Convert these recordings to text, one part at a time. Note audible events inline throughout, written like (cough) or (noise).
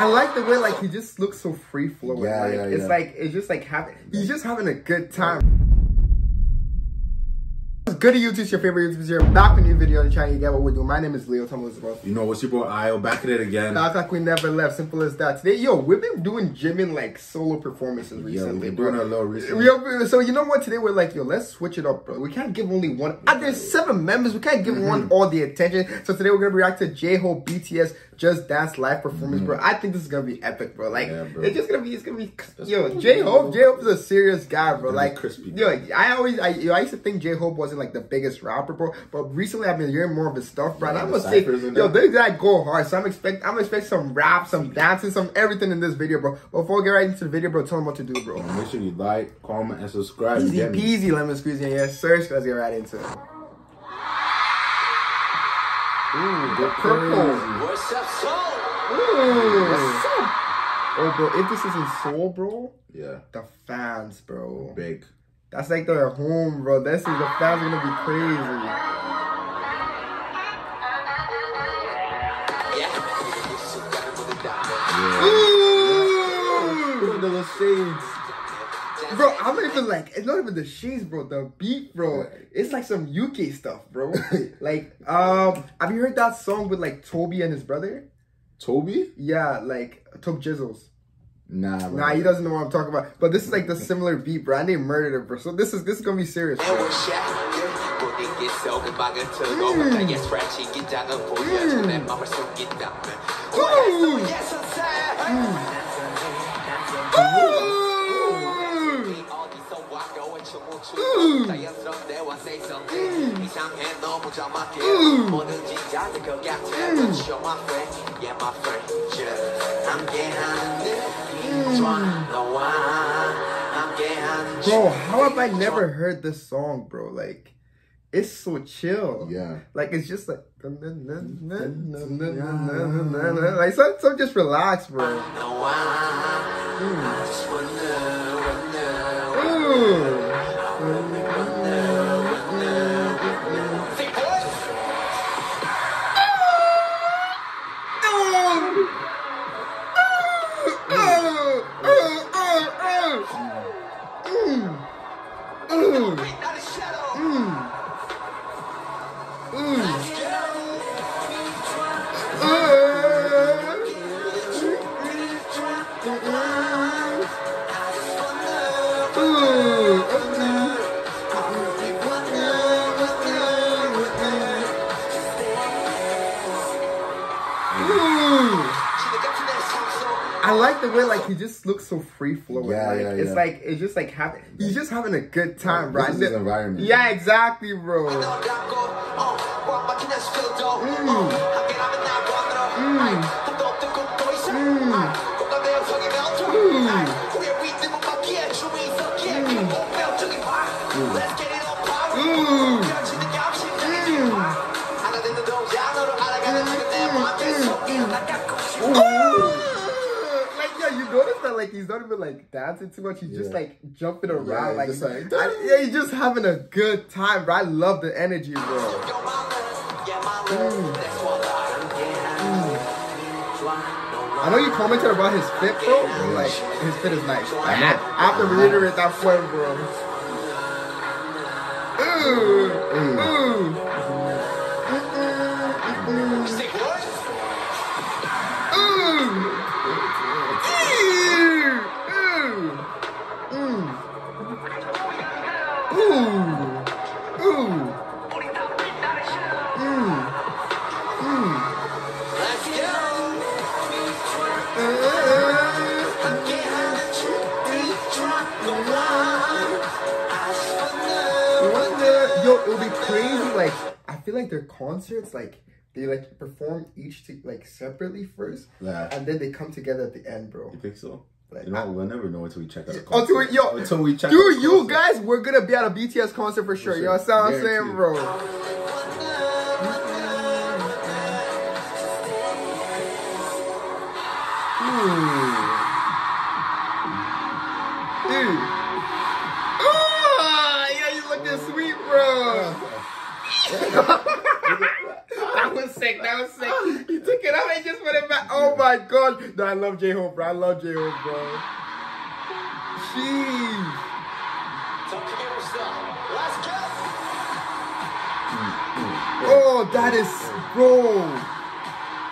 I like the way like he just looks so free flowing. Yeah, like, yeah, it's like it's just like having he's just having a good time. What's good to YouTube? It's your favorite YouTube here. Back with a new video on the channel. You get what we're doing. My name is Leo. Tell me what's about. You know what's your boy Ayo back at it again. Act like we never left. Simple as that. Today, yo, we've been doing gym gymming like solo performances Yeah, recently. we're bro. doing a little recently. Yeah, so you know what? Today we're like, yo, let's switch it up, bro. We can't give only one. Ah, there's seven members. We can't give Mm-hmm. one all the attention. So today we're gonna react to J Hope BTS Just Dance live performance, bro. I think this is gonna be epic, bro. Like, Mm-hmm. Yeah, bro. it's just gonna be, it's gonna be, That's yo, J Hope, J Hope is a serious guy, bro. Like, crispy. yo, I always, I, yo, I used to think J Hope wasn't like the biggest rapper, bro. But recently I've been hearing more of his stuff, bro. And Yeah, I'm gonna say, yo, this guy go hard. So I'm expect, I'm expect some rap, some dancing, some everything in this video, bro. Before we get right into the video, bro, tell them what to do, bro. Make sure you like, comment, and subscribe. Easy peasy lemon squeezy. Yes, sir. Let's get right into it. Ooh, the purple. What's up, Seoul? Ooh. Oh, bro, if this isn't Seoul, bro, Yeah, the fans, bro. big. That's like their home, bro. This is the fans are gonna be crazy. Yeah. Ooh. Look at the little shades. Bro, I'm not even like it's not even the shades, bro. The beat, bro. It's like some UK stuff, bro. like, um, have you heard that song with like Toby and his brother? Toby? Yeah, like Tobe Jizzles. Nah, bro. Nah, he doesn't know what I'm talking about. But this is like the similar beat, bro. And they murdered it, bro. So this is this is gonna be serious, bro. Bro, how have I never heard this song, bro? Like, it's so chill. Yeah. Like it's just like like so, so just relax, bro. I like the way like he just looks so free flowing. Yeah, like, yeah, It's like it's just like having he's just having a good time, bro. This is his environment. Yeah, exactly, bro. like like he's not even like dancing too much. He's just like jumping around, like, just like- I- (laughs) yeah, he's just having a good time, bro. I love the energy, bro. Mm. I know you commented about his fit, bro. but, Like his fit is nice. I, know. I have to reiterate that point, bro. Ooh, ooh. Yo, it would be crazy. Like, I feel like their concerts, like, they like perform each to, like separately first, Yeah. and then they come together at the end, bro. You think so? Like, You know, what? we'll never know until we check out the oh, Until concert. we, yo, until we check dude, you guys, we're gonna be at a BTS concert for sure. For You know sure. what I'm saying, bro? Put it back. Oh my god. No, I love J Hope, bro. I love J Hope, bro. Jeez. Oh, that is bro.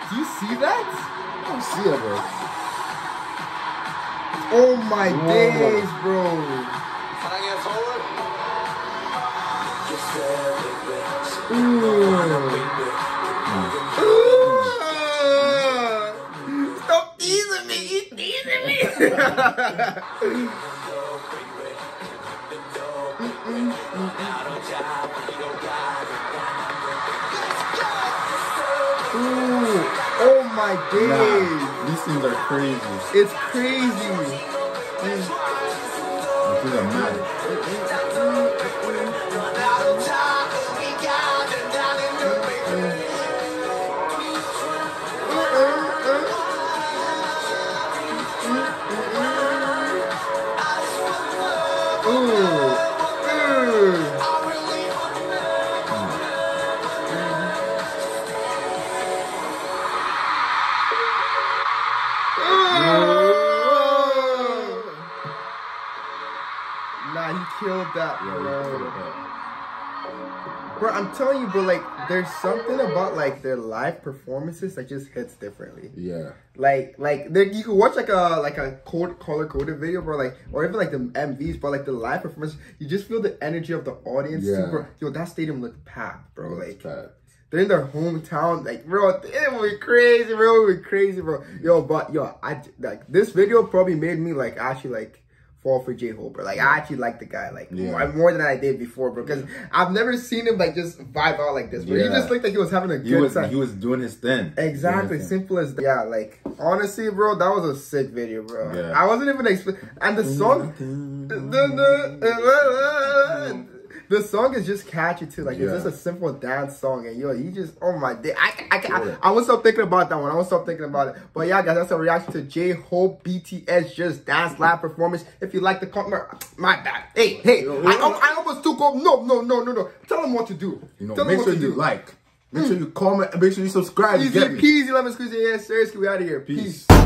Do you see that? I don't see it, bro. Oh my Whoa. days, bro. Ooh. Ooh. Oh my days. Nah, these things are crazy. It's crazy. These are mad. He that, Yeah, bro. Bro, I'm telling you, bro, like, there's something about, like, their live performances that just hits differently. yeah. Like, like, you can watch, like, a, like, a code, color-coded video, bro, like, or even, like, the MVs, but, like, the live performance, you just feel the energy of the audience, too, Yeah. bro. Yo, that stadium looked packed, bro, like, bad. they're in their hometown, like, bro, it would be crazy, bro, it would be crazy, bro. Yo, but, yo, I, like, this video probably made me, like, actually, like, fall for J Hope, bro. Like, I actually like the guy, like, Yeah. more, more than I did before, bro, because I've never seen him, like, just vibe out like this, bro. He just looked like he was having a He good was time. he was doing his thing. Exactly, his simple as that. Yeah, like honestly, bro, that was a sick video, bro. Yeah. I wasn't even expecting, and the song, the song is just catchy too. Like it's just a simple dance song, and yo, he just oh my day, I I, I, Yeah. I, won't stop thinking about that one. I won't stop thinking about it. But yeah, guys, that's a reaction to J Hope BTS just dance live performance. If you like the comment, my bad. Hey, hey, Yo, I. I almost took off. No, no, no, no, no. Tell them what to do. You know, Tell make sure you do. Like. Make mm. sure you comment. Make sure you subscribe. Easy get me? peasy, lemon squeezy. Yes, seriously, we out of here. Peace. Peace.